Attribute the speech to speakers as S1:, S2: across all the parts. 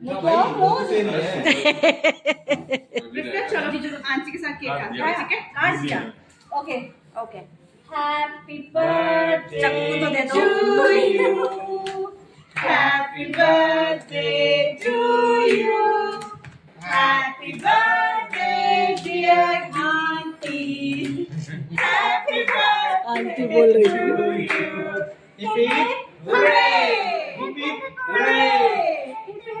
S1: चलो आंटी के साथ केक काटते हैं ठीक है
S2: काट दिया
S1: ओके
S2: ओके हैप्पी बर्थडे चक्कू तो दे दो
S1: Happy birthday to you. Happy birthday, dear auntie. Happy birthday
S3: auntie बोल रही थी
S1: to you. Hooray! Hooray! Hooray! देख लिया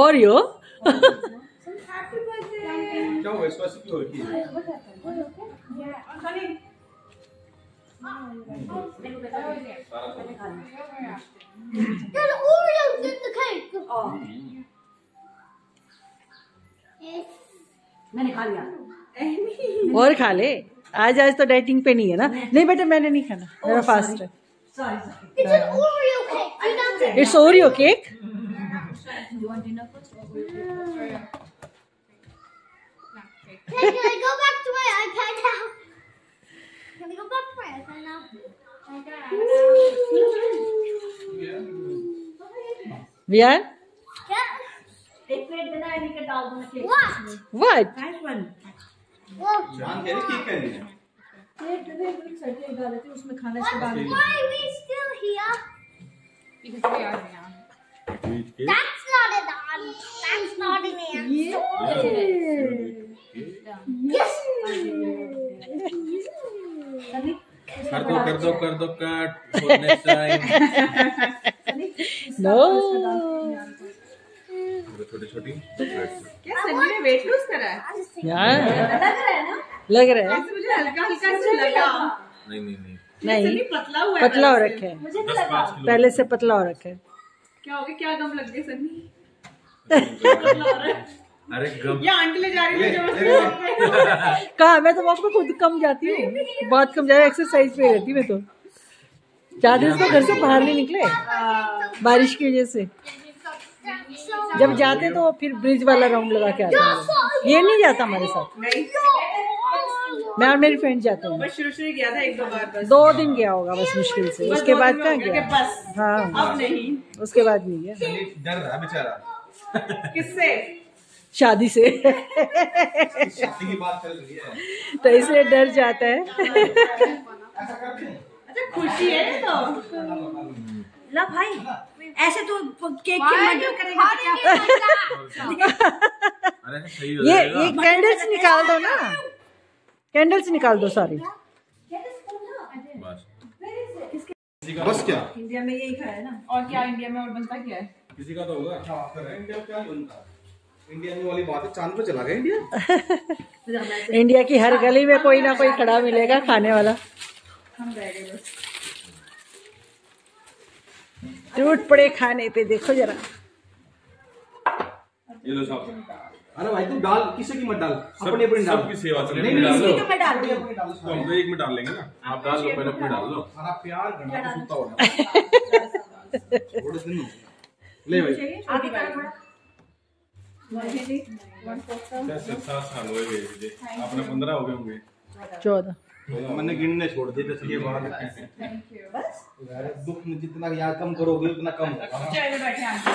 S3: और यो?
S4: क्या हुआ इसको ऐसे क्यों रखी है
S5: There's Oreos in the cake. Yes.
S2: मैंने खा लिया
S3: और खा ले। आज आज तो डाइटिंग पे नहीं है ना? नहीं बेटा मैंने नहीं खाना। मेरा फास्ट है।
S2: Sorry sorry
S5: It's an Oreo cake. Do not take
S3: it's Oreo cake
S2: you want dinner first
S5: Hey, can I go back to my iPad now? Can I go back to my iPad now?
S3: Viaan
S5: Yeah.
S2: एक plate देना है निकल डाल दूंगा cake
S5: What?
S3: What
S2: nice one
S5: Well,
S4: जान कह रही cake कह रही है
S2: प्लेट दे दे एक साइड पे डाल देते हैं, उसमें खाना इसके बाद
S5: why are we still here?
S1: because we are now
S5: That's not. That's not an answer. Yes.
S4: कर दो कर दो कर दो कट नेक्स्ट टाइम
S3: नो
S4: छोटी छोटी।
S1: क्या सनी ने वेट लूज करा है?
S3: यार
S2: लग रहा है ना?
S3: लग रहा है।
S1: मुझे हल्का हल्का सा लगा।
S4: नहीं नहीं नहीं।
S3: नहीं।
S1: पतला हुआ
S3: पतला हो
S1: पहले से।
S3: रखे पहले से पतला हो रखे है।
S1: क्या हो गया? क्या गम लग गया सनी? हो है
S4: अरे गम।
S1: ये आंटी ले जा रही थी
S3: कहा मैं तो पे खुद कम जाती हूँ। बहुत कम जाती एक्सरसाइज पे रहती मैं तो। चार दिन तो घर से बाहर नहीं निकले। बारिश की वजह से। जब जाते तो फिर ब्रिज वाला राउंड लगा के आते ये नहीं जाता हमारे साथ।
S1: नहीं।
S3: मैं और मेरी फ्रेंड जाते हैं।
S1: बस शुरू शुरू गया था एक दो बार बस।
S3: दो दिन गया होगा बस मुश्किल से।
S1: बस
S3: उसके बाद कहाँ
S1: गया बस।
S3: हाँ।
S1: अब नहीं।
S3: उसके बाद नहीं गया।
S4: डर रहा बेचारा।
S1: किससे?
S3: शादी से।
S4: शादी की बात चल रही है।
S3: तो इसलिए डर जाता है।
S1: अच्छा खुशी है तो।
S2: ला भाई ऐसे तो केक की मर्डर करेगा तो क्या?
S4: अरे सही हो
S3: ये ये कैंडल्स निकाल दो ना। कैंडल्स निकाल दो सॉरी।
S4: बस बस क्या?
S2: इंडिया में यही खाया है ना।
S1: और क्या इंडिया में और बनता क्या है?
S4: किसी का तो होगा। इंडिया क्या बनता? इंडिया में वाली बात है चाँद पे चला गया इंडिया?
S3: इंडिया की हर गली में कोई ना कोई खड़ा मिलेगा खाने वाला।
S1: हम रह गए बस।
S3: टूट पड़े खाने पे देखो जरा।
S4: ये लो साहब
S6: अरे भाई तू डाल किसी की मत डाल? अपनी अपनी डाल।
S4: सबकी सेवा चले
S6: नहीं,
S4: डाल
S6: नहीं,
S2: तो मैं डाल। दूँ।
S4: तो हम तो एक में डाल लेंगे ना। आप डाल लो पहले अपने डाल लो
S6: सारा प्यार करना तो सूता होना। थोड़े दिन हो। ले भाई।
S2: आगे कर थोड़ा।
S4: हो गए मुझे अपने पंद्रह हो गए होंगे।
S3: चौदह।
S6: मैंने गिनने छोड़ दिए दस के बाद दुख में जितना याद कम करोगे उतना कम होगा।
S1: चलो बैठे आंटी